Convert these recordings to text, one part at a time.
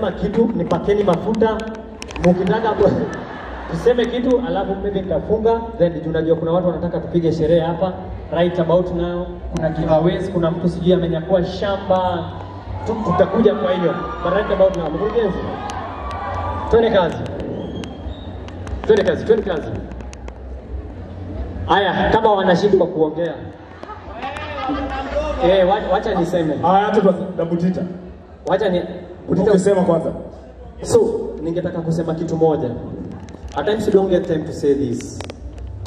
Sema kitu nipakeni mafuta, mkitaka tuseme kitu alafu mimi nitafunga, then tunajua kuna watu wanataka tupige sherehe hapa right about now. Kuna giveaways, kuna mtu sijui amenyakua shamba, tutakuja kwa hiyo but right about now. Mkurugenzi, twende kazi, twende kazi, twende kazi. Haya, kama wanashindwa kuongea eh, wa- wacha niseme, Haya, hata tabutita. wacha ni Kusema kwanza. So, ningetaka kusema kitu moja. At times we don't get time to say this,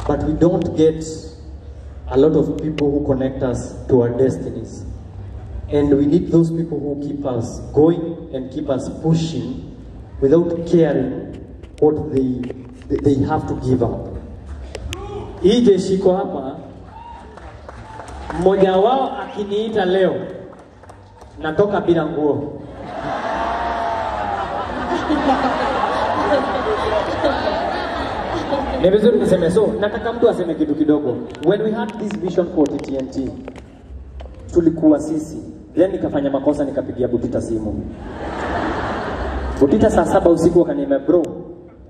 but we don't get a lot of people who connect us to our destinies. And we need those people who keep us going and keep us pushing without caring what they, they, they have to give up. Hii jeshi iko hapa, mmoja wao akiniita leo, natoka bila nguo. Ni vizuri niseme so, nataka mtu aseme kitu kidogo. When we had this vision for TTNT, tulikuwa sisi, then nikafanya makosa, nikapigia Butita simu. Butita saa saba usiku akaniambia, bro,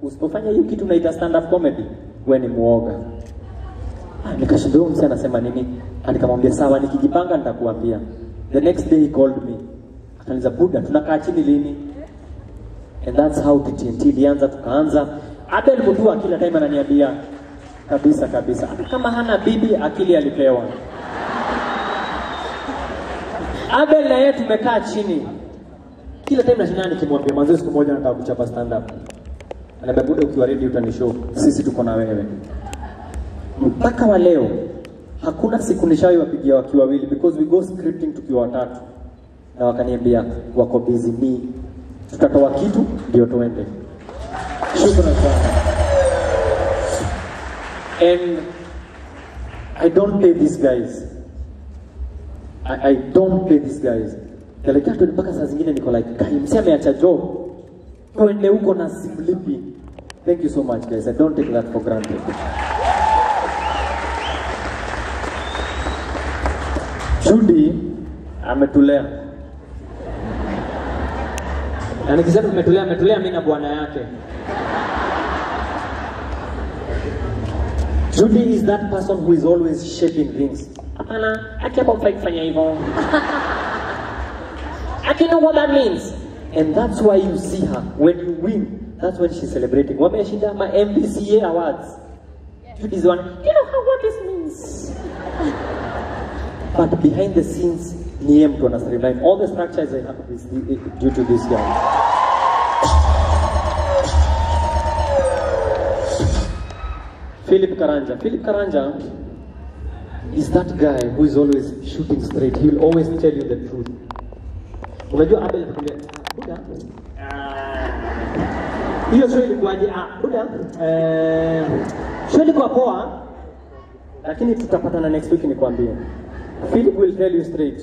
usipofanya hiyo kitu naita stand up comedy, we ni muoga. Ah, Nikashindwa msee anasema nini? Ah, Nikamwambia sawa, nikijipanga nitakuambia. The next day he called me, akaniza Buda, tunakaa chini lini? And that's how TTNT ilianza, tukaanza. Abel Mutua kila time ananiambia kabisa kabisa, hata kama hana bibi, akili alipewa. Abel na yeye tumekaa chini kila time nashindana nikimwambia mwanzo, siku moja nataka kuchapa stand up. Ananiambia ukiwa ready utanishow, sisi tuko na wewe. Mpaka wa leo hakuna siku nishawahi wapigia wakiwa wawili because we go scripting tukiwa watatu, na wakaniambia wako busy, mi tutatoa kitu ndio tuende. Shukran sana. And I don't pay these guys. I, I don't pay these guys. Delegate mpaka saa zingine niko like, kai msi ameacha job. Tuende huko na simlipi. Thank you so much guys. I don't take that for granted. Judy ametulea. Na nikisema ametulea, ametulea mimi na bwana yake. Judy is that person who is always shaping things. Hapana, aki hapo mfai kufanya hivyo. Aki know what that means. And that's why you see her when you win. That's when she's celebrating. Wameshinda ma MBCA awards. Judy is one. You know how what this means. But behind the scenes, ni yeye streamline. All the structures I have is due to this guy. Philip Karanja. Philip Karanja is that guy who is always shooting straight. He will always tell you the truth. Atakwambia, Buda, ah, eh, lakini tutapatana next week nikwambie. Philip will tell you straight.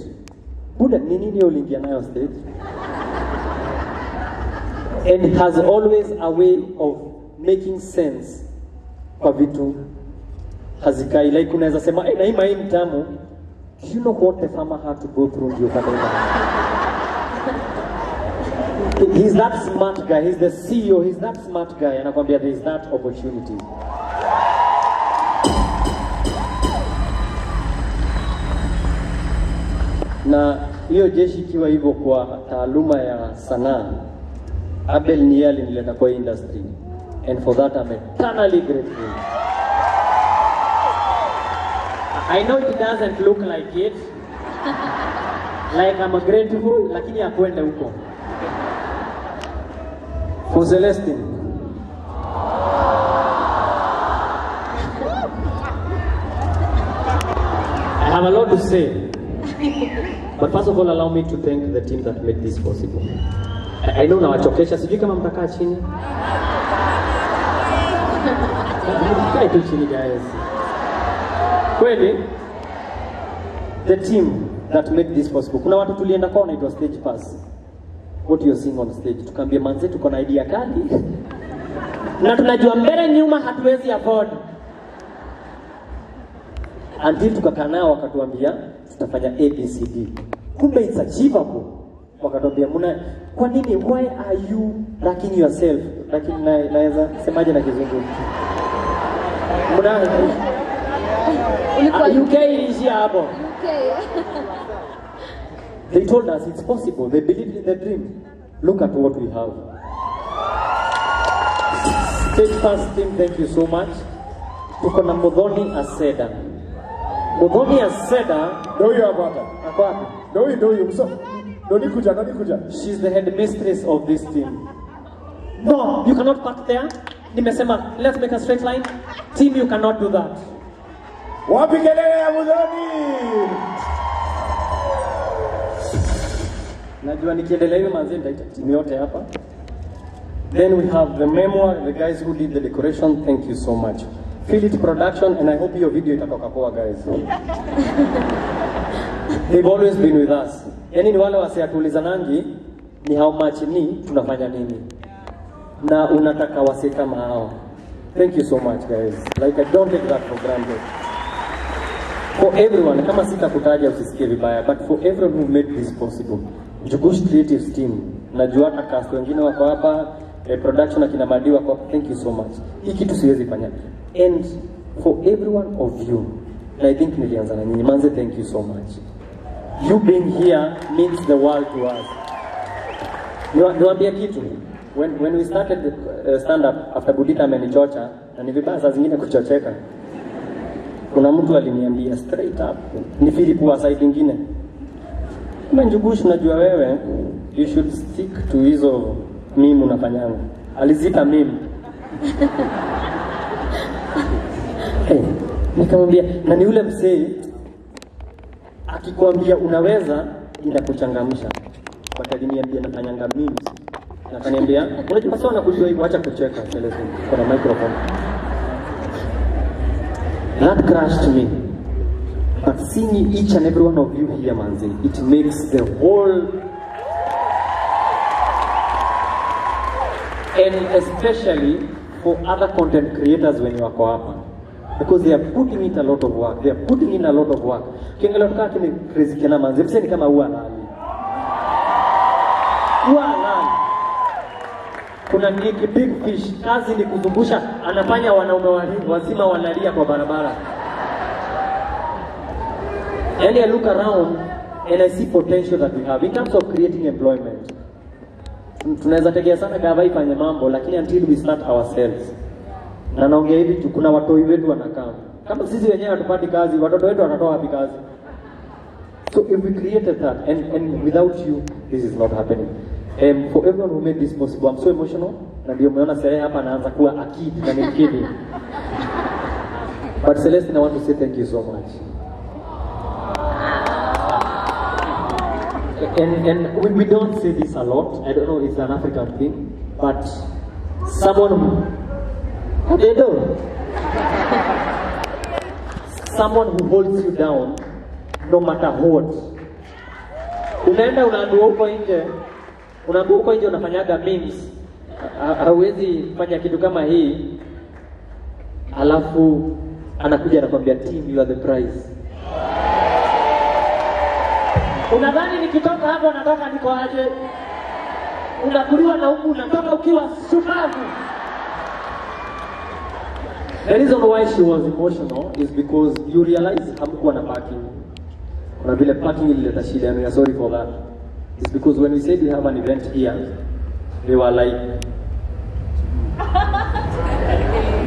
Buda, ni nini nayo stage? And has always a way of making sense kwa vitu hazikai. Like unaweza sema eh, na hii mahindi tamu. Do you know what the farmer had to go through ndio? He's that smart guy. He's the CEO. He's that smart guy. Anakwambia there is that opportunity. Na hiyo jeshi ikiwa hivyo kwa taaluma ya sanaa, Abel ni yeye alinileta kwa industry. And for that I'm eternally grateful. I know it doesn't look like it. like I'm grateful, lakini akwende huko. For Celestine. I have a lot to say. But first of all, allow me to thank the team that made this possible. I, I know nawachokesha, sijui kama mtakaa chini. Kae tu chini guys. Kweli, the team that made this possible. Kuna watu tulienda kwao wanaitwa stage pass. What you're seeing on stage. Tukaambia manze tuko na idea kali. na tunajua mbele nyuma hatuwezi afford. Until tukakaa nao wakatuambia tutafanya ABCD. Kumbe it's achievable. wakatwambia muna kwa nini why are you racking yourself lakini na, naweza semaje na kizungu muna Ulikuwa Ah, UK ilishia hapo UK. They told us it's possible. They believed in the dream. Look at what we have. Stage first team, thank you so much. Tuko na Modhoni Aseda. Huyo hapa. huyo huyo. Mso. Nikuja, nikuja. She's the head mistress of this team. No, you cannot park there. Nimesema, let's make a straight line. Team, you cannot do that. Wapi kelele ya Mudhoni? Najua nikiendelea hiyo manzi nitaita timu yote hapa. Then we have the memoir, the guys who did the decoration, thank you so much. Feel it production and I hope your video itatoka poa guys. They've always been with us. Yaani ni wale wasiatulizanangi ni how much ni tunafanya nini. Na unataka wasi kama hao. Thank you so much guys. Like I don't take that for granted. For everyone, kama sitakutaja usisikie vibaya, but for everyone who made this possible. Jugush Creative Team, najua hata cast wengine wako hapa, production akina Madi wako hapa, thank you so much. Hii kitu siwezi fanya. And for every one of you, na I think nilianza na nyinyi, manze thank you so much. You being here means the world to us. Niwa- kitu. When, when we started uh, stand up after Budita amenichocha, na ni vibaya saa zingine kuchocheka kuna mtu aliniambia straight up ni kuwa wa side ingine Manjugush, Njugush, najua wewe you should stick to hizo meme unafanyanga. Alizika meme hey, nikamwambia na ni yule msee akikwambia unaweza inakuchangamsha, but aliniambia nafanyanga memes na akaniambia unajua sawa na kujua hivyo, acha kucheka Celestine, kuna microphone. That crushed me. But seeing each and every one of you here, Manzi, it makes the whole and especially for other content creators when you are hapa because they are putting in a lot of work they are putting in a lot of work kiangalia tukaa kile crazy kina manzi mseni kama huwa nani? huwa nani? kuna Nick Big Fish, kazi ni kuzungusha, anafanya wanaume wazima wanalia kwa barabara. And I look around and I see potential that we have in terms of creating employment. Tunaweza tegea sana gava ifanye mambo, lakini until we start ourselves. Na naongea hivi tu, kuna watoi wetu wanakaa kama sisi wenyewe hatupati kazi, watoto wetu wanatoa wapi kazi? So if we created that, and, and without you, this is not happening. Um, for everyone who made this possible, I'm so emotional. Na ndio umeona Sere hapa anaanza kuwa a na nikidi. But Celestine, I want to say thank you so much. And, and we, we don't say this a lot. I don't know if it's an African thing, but someone who, they do. Someone who holds you down no matter what. Unaenda unaambiwa huko nje, unaambiwa huko nje unafanyaga memes, Ha- hauwezi fanya kitu kama hii, alafu anakuja anakwambia team you are the prize. Unadhani nikitoka hapo natoka niko aje? Unakuliwa na huku, unatoka ukiwa shupavu. The reason why she was emotional is because you realize hamkuwa na parking. Kuna vile parking ilileta shida and we are sorry for that. It's because when we said we have an event here, they were like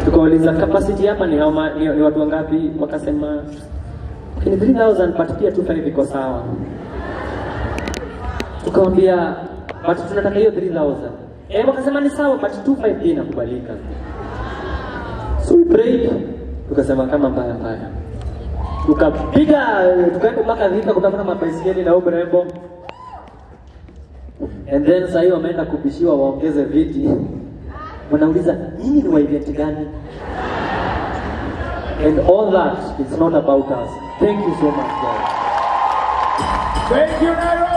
tukauliza capacity hapa ni, how ma- ni, ni watu wangapi? Wakasema "Okay, ni 3000 but pia 25 iko sawa. Tukamwambia but tunataka hiyo 3000. Eh, wakasema ni sawa but 25 pia inakubalika. So break, tukasema kama mbaya mbaya, tukapiga tukaenda mpaka Thika kutafuta mabaisikeli na Ubrembo, and then sahii wameenda kubishiwa waongeze viti. Wanauliza nini ni wa event gani? And all that is not about us. Thank you so much guys. Thank you Nairobi.